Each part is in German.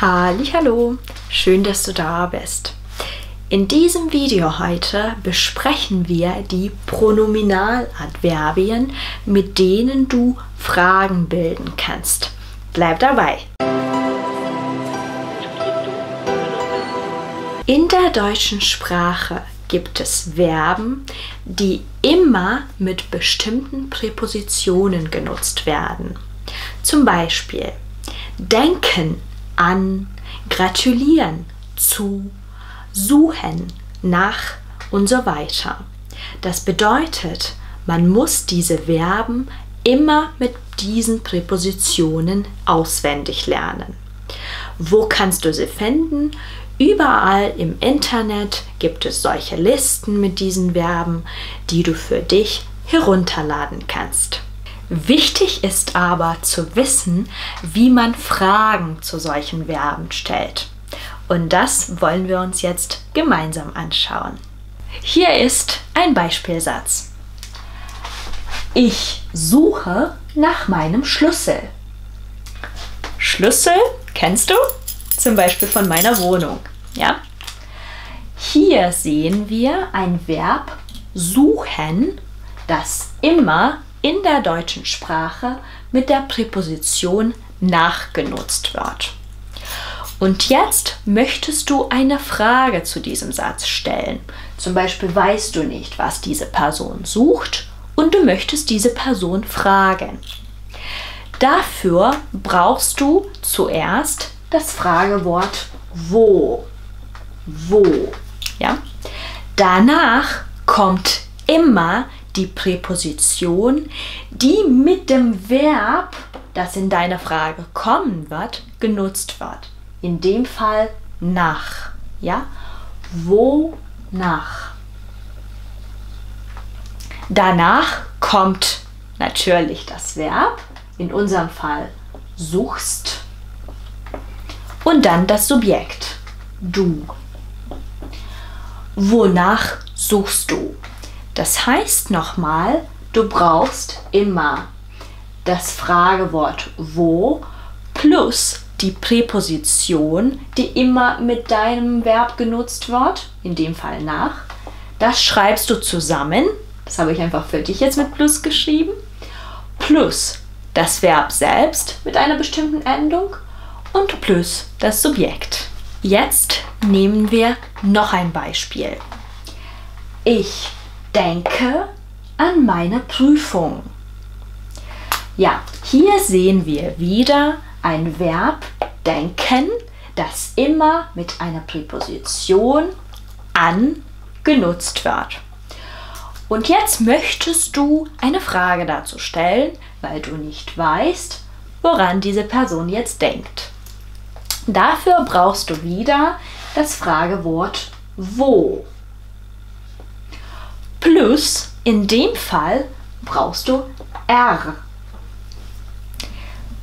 Hallo, schön, dass du da bist. In diesem Video heute besprechen wir die Pronominaladverbien, mit denen du Fragen bilden kannst. Bleib dabei! In der deutschen Sprache gibt es Verben, die immer mit bestimmten Präpositionen genutzt werden. Zum Beispiel denken an, gratulieren, zu, suchen, nach und so weiter. Das bedeutet, man muss diese Verben immer mit diesen Präpositionen auswendig lernen. Wo kannst du sie finden? Überall im Internet gibt es solche Listen mit diesen Verben, die du für dich herunterladen kannst. Wichtig ist aber zu wissen, wie man Fragen zu solchen Verben stellt. Und das wollen wir uns jetzt gemeinsam anschauen. Hier ist ein Beispielsatz. Ich suche nach meinem Schlüssel. Schlüssel kennst du? Zum Beispiel von meiner Wohnung. Ja? Hier sehen wir ein Verb suchen, das immer in der deutschen Sprache mit der Präposition nachgenutzt wird. Und jetzt möchtest du eine Frage zu diesem Satz stellen. Zum Beispiel weißt du nicht, was diese Person sucht und du möchtest diese Person fragen. Dafür brauchst du zuerst das Fragewort wo. Wo. Ja? Danach kommt immer die Präposition, die mit dem Verb, das in deiner Frage kommen wird, genutzt wird. In dem Fall nach. Ja? Wonach? Danach kommt natürlich das Verb, in unserem Fall suchst, und dann das Subjekt, du. Wonach suchst du? Das heißt nochmal, du brauchst immer das Fragewort wo plus die Präposition, die immer mit deinem Verb genutzt wird, in dem Fall nach. Das schreibst du zusammen. Das habe ich einfach für dich jetzt mit Plus geschrieben. Plus das Verb selbst mit einer bestimmten Endung und plus das Subjekt. Jetzt nehmen wir noch ein Beispiel. Ich denke an meine Prüfung. Ja, hier sehen wir wieder ein Verb denken, das immer mit einer Präposition an genutzt wird. Und jetzt möchtest du eine Frage dazu stellen, weil du nicht weißt, woran diese Person jetzt denkt. Dafür brauchst du wieder das Fragewort wo. Plus in dem Fall brauchst du R.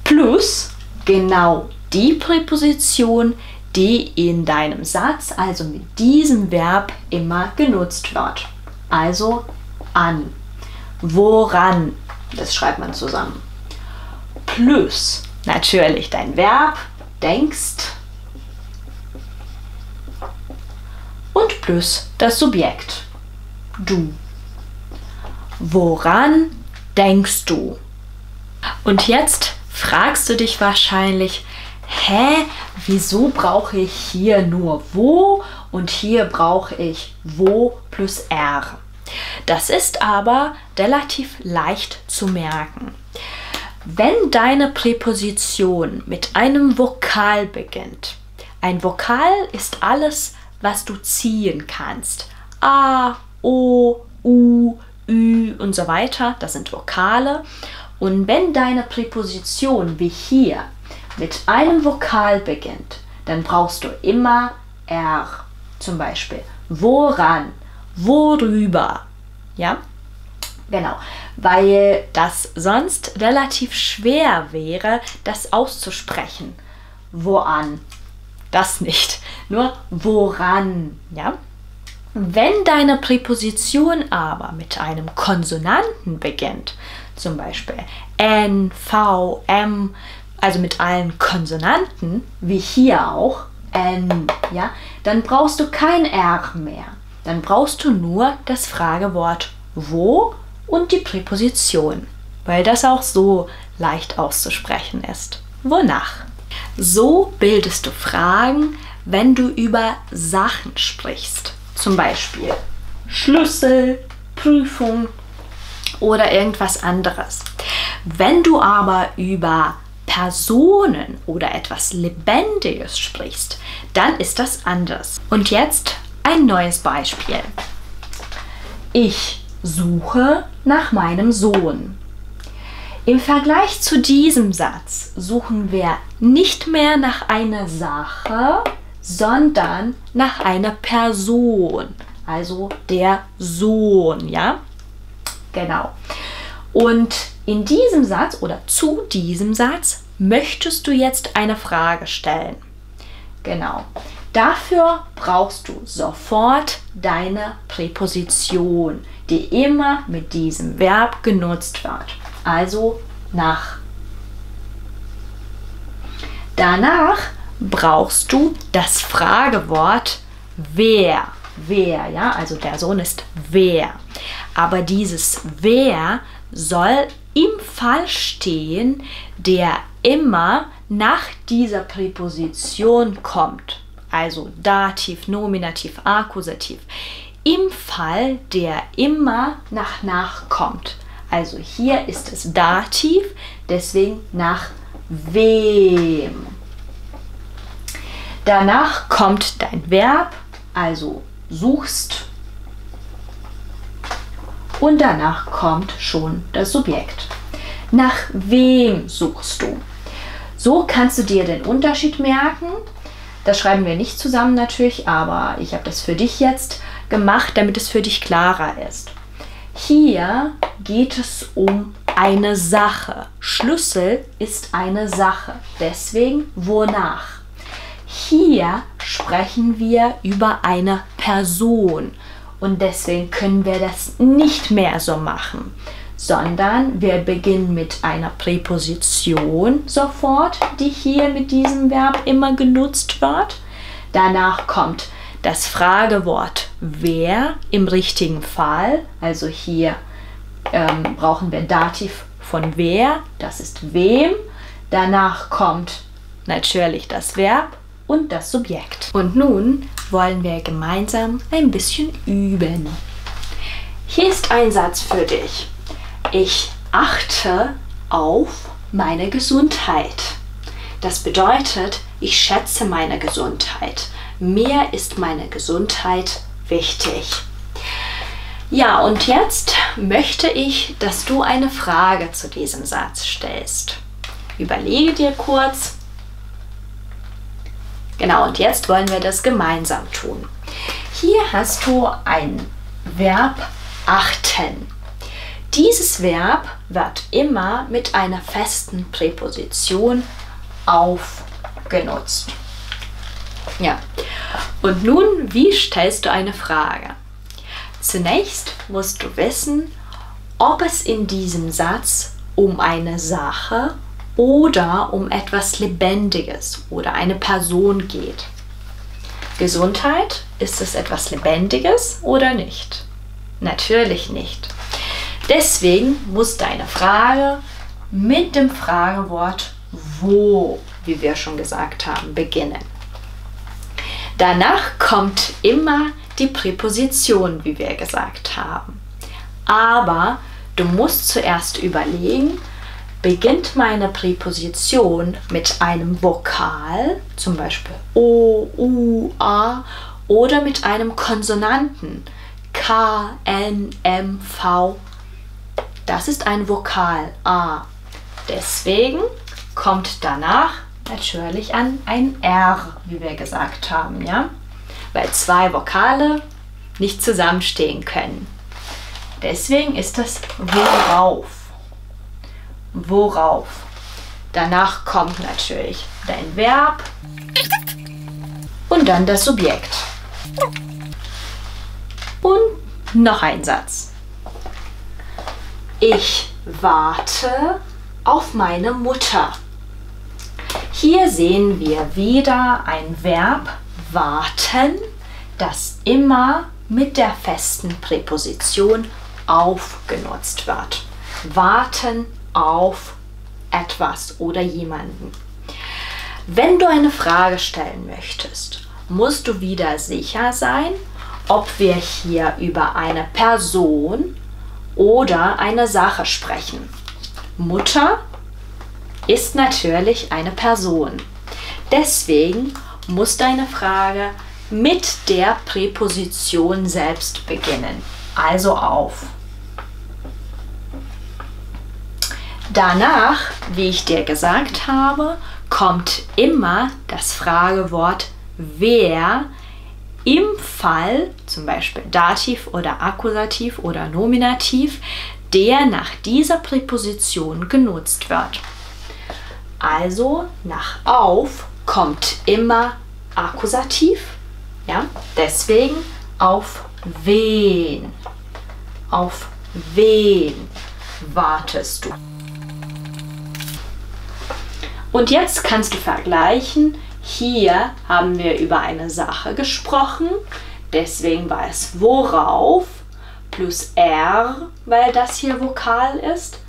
Plus genau die Präposition, die in deinem Satz, also mit diesem Verb, immer genutzt wird. Also an. Woran? Das schreibt man zusammen. Plus natürlich dein Verb, denkst. Und plus das Subjekt du? Woran denkst du? Und jetzt fragst du dich wahrscheinlich, hä, wieso brauche ich hier nur wo und hier brauche ich wo plus r? Das ist aber relativ leicht zu merken. Wenn deine Präposition mit einem Vokal beginnt, ein Vokal ist alles, was du ziehen kannst. A, O, U, Ü und so weiter. Das sind Vokale. Und wenn deine Präposition wie hier mit einem Vokal beginnt, dann brauchst du immer R. Zum Beispiel woran, worüber. Ja? Genau, weil das sonst relativ schwer wäre, das auszusprechen. Woran? Das nicht. Nur woran, ja? Wenn deine Präposition aber mit einem Konsonanten beginnt, zum Beispiel N, V, M, also mit allen Konsonanten, wie hier auch, N, ja, dann brauchst du kein R mehr. Dann brauchst du nur das Fragewort wo und die Präposition, weil das auch so leicht auszusprechen ist. Wonach? So bildest du Fragen, wenn du über Sachen sprichst. Zum Beispiel Schlüssel, Prüfung oder irgendwas anderes. Wenn du aber über Personen oder etwas Lebendiges sprichst, dann ist das anders. Und jetzt ein neues Beispiel. Ich suche nach meinem Sohn. Im Vergleich zu diesem Satz suchen wir nicht mehr nach einer Sache, sondern nach einer Person, also der Sohn, ja? Genau. Und in diesem Satz oder zu diesem Satz möchtest du jetzt eine Frage stellen. Genau. Dafür brauchst du sofort deine Präposition, die immer mit diesem Verb genutzt wird. Also nach. Danach brauchst du das Fragewort wer. Wer, ja, also der Sohn ist wer. Aber dieses wer soll im Fall stehen, der immer nach dieser Präposition kommt. Also Dativ, Nominativ, Akkusativ. Im Fall, der immer nach nach kommt. Also hier ist es Dativ, deswegen nach wem. Danach kommt dein Verb, also suchst. Und danach kommt schon das Subjekt. Nach wem suchst du? So kannst du dir den Unterschied merken. Das schreiben wir nicht zusammen natürlich, aber ich habe das für dich jetzt gemacht, damit es für dich klarer ist. Hier geht es um eine Sache. Schlüssel ist eine Sache. Deswegen wonach? Hier sprechen wir über eine Person und deswegen können wir das nicht mehr so machen, sondern wir beginnen mit einer Präposition sofort, die hier mit diesem Verb immer genutzt wird. Danach kommt das Fragewort wer im richtigen Fall, also hier ähm, brauchen wir Dativ von wer, das ist wem. Danach kommt natürlich das Verb und das Subjekt. Und nun wollen wir gemeinsam ein bisschen üben. Hier ist ein Satz für dich. Ich achte auf meine Gesundheit. Das bedeutet, ich schätze meine Gesundheit. Mir ist meine Gesundheit wichtig. Ja, und jetzt möchte ich, dass du eine Frage zu diesem Satz stellst. Überlege dir kurz, Genau, und jetzt wollen wir das gemeinsam tun. Hier hast du ein Verb achten. Dieses Verb wird immer mit einer festen Präposition aufgenutzt. Ja, und nun, wie stellst du eine Frage? Zunächst musst du wissen, ob es in diesem Satz um eine Sache oder um etwas Lebendiges oder eine Person geht. Gesundheit, ist es etwas Lebendiges oder nicht? Natürlich nicht. Deswegen muss deine Frage mit dem Fragewort wo, wie wir schon gesagt haben, beginnen. Danach kommt immer die Präposition, wie wir gesagt haben. Aber du musst zuerst überlegen, beginnt meine Präposition mit einem Vokal, zum Beispiel O, U, A, oder mit einem Konsonanten, K, N, M, V. Das ist ein Vokal A. Deswegen kommt danach natürlich an ein R, wie wir gesagt haben, ja? Weil zwei Vokale nicht zusammenstehen können. Deswegen ist das worauf worauf. Danach kommt natürlich dein Verb und dann das Subjekt. Und noch ein Satz. Ich warte auf meine Mutter. Hier sehen wir wieder ein Verb warten, das immer mit der festen Präposition auf genutzt wird. Warten auf etwas oder jemanden. Wenn du eine Frage stellen möchtest, musst du wieder sicher sein, ob wir hier über eine Person oder eine Sache sprechen. Mutter ist natürlich eine Person. Deswegen muss deine Frage mit der Präposition selbst beginnen, also auf. Danach, wie ich dir gesagt habe, kommt immer das Fragewort wer im Fall, zum Beispiel Dativ oder Akkusativ oder Nominativ, der nach dieser Präposition genutzt wird. Also nach auf kommt immer Akkusativ. Ja? Deswegen auf wen? Auf wen wartest du? Und jetzt kannst du vergleichen. Hier haben wir über eine Sache gesprochen. Deswegen war es worauf plus R, weil das hier Vokal ist.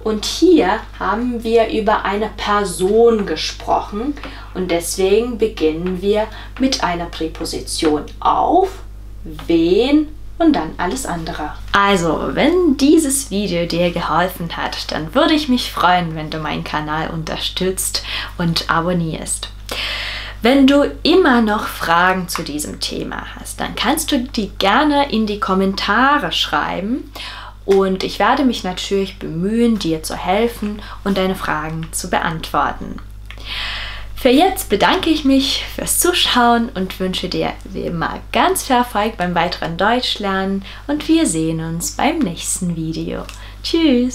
Und hier haben wir über eine Person gesprochen und deswegen beginnen wir mit einer Präposition auf, wen und dann alles andere. Also, wenn dieses Video dir geholfen hat, dann würde ich mich freuen, wenn du meinen Kanal unterstützt und abonnierst. Wenn du immer noch Fragen zu diesem Thema hast, dann kannst du die gerne in die Kommentare schreiben und ich werde mich natürlich bemühen, dir zu helfen und deine Fragen zu beantworten. Für jetzt bedanke ich mich fürs Zuschauen und wünsche dir wie immer ganz viel Erfolg beim weiteren Deutschlernen und wir sehen uns beim nächsten Video. Tschüss!